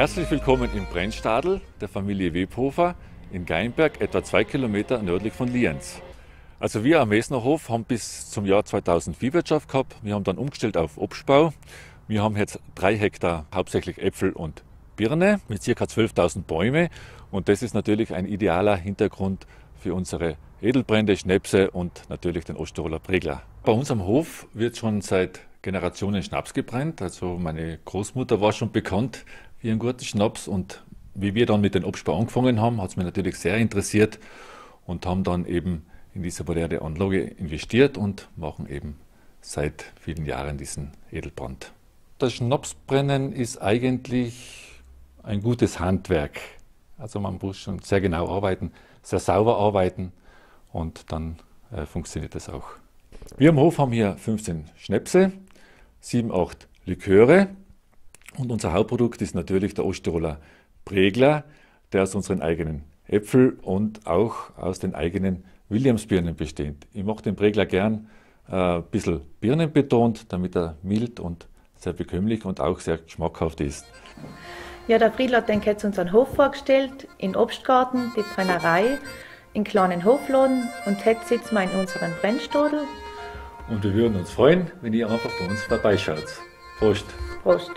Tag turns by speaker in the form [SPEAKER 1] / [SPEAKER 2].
[SPEAKER 1] Herzlich willkommen im Brennstadel der Familie Webhofer in Geinberg, etwa zwei Kilometer nördlich von Lienz. Also wir am Mesnerhof haben bis zum Jahr 2000 Viehwirtschaft gehabt. Wir haben dann umgestellt auf Obstbau. Wir haben jetzt drei Hektar hauptsächlich Äpfel und Birne mit ca. 12.000 Bäume. Und das ist natürlich ein idealer Hintergrund für unsere Edelbrände, Schnäpse und natürlich den Osttiroler Pregler. Bei uns am Hof wird schon seit Generationen Schnaps gebrannt. Also meine Großmutter war schon bekannt wie ein guter Schnaps. Und wie wir dann mit den Obstbau angefangen haben, hat es mich natürlich sehr interessiert und haben dann eben in diese moderne Anlage investiert und machen eben seit vielen Jahren diesen Edelbrand. Das Schnapsbrennen ist eigentlich ein gutes Handwerk. Also man muss schon sehr genau arbeiten, sehr sauber arbeiten und dann äh, funktioniert das auch. Wir am Hof haben hier 15 Schnäpse, 7, 8 Liköre und unser Hauptprodukt ist natürlich der Osttiroler Pregler, der aus unseren eigenen Äpfel und auch aus den eigenen Williamsbirnen besteht. Ich mache den Pregler gern äh, ein bisschen Birnen betont, damit er mild und sehr bekömmlich und auch sehr geschmackhaft ist.
[SPEAKER 2] Ja, der Friedler hat den jetzt unseren Hof vorgestellt, in Obstgarten, die Brennerei, in kleinen Hofladen und jetzt sitzen wir in unserem Brennstadel.
[SPEAKER 1] Und wir würden uns freuen, wenn ihr einfach bei uns vorbeischaut. Prost!
[SPEAKER 2] Prost!